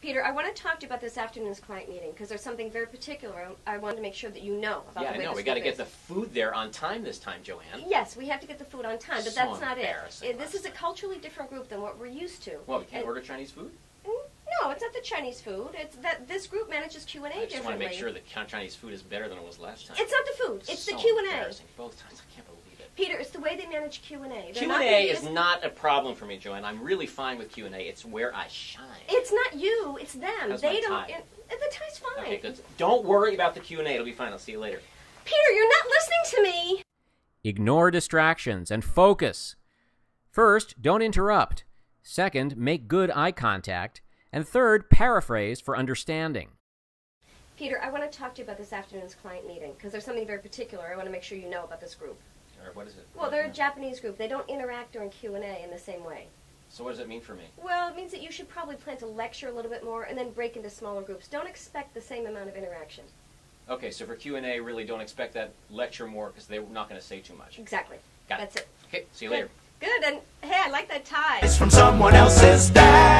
Peter, I want to talk to you about this afternoon's client meeting because there's something very particular I want to make sure that you know about Yeah, the I way know. this We got to get the food there on time this time, Joanne. Yes, we have to get the food on time, but So that's not it. This is a culturally different group than what we're used to. Well, we can't And- order Chinese food. Mm, No, it's not the Chinese food. It's that this group manages Q and A I just want to make sure that Chinese food is better than it was last time. It's not the food. It's so the Q and A. embarrassing. Both times. I can't believe it. Peter, it's the way they manage Q and A. Q and A is not a problem for me, Joanne. I'm really fine with Q and A. It's where I shine. It's not you. Oh, it's them. How's they my don't. tie? it- the tie's fine. Okay, good. Don't worry about the Q and A. It'll be fine. I'll see you later. Peter, you're not listening to me. Ignore distractions and focus. First, don't interrupt. Second, make good eye contact. And third, paraphrase for understanding. Peter, I want to talk to you about this afternoon's client meeting because there's something very particular I want to make sure you know about this group. Or what is it? Well, they're a Japanese group. They don't interact during Q and A in the same way. So what does it mean for me? Well, it means that you should probably plan to lecture a little bit more and then break into smaller groups. Don't expect the same amount of interaction. Okay, so for Q and A, really don't expect that lecture more because they're not going to say too much. Exactly. Got it. That's it. Okay, see you later. Good. And hey, I like that tie. It's from someone else's dad.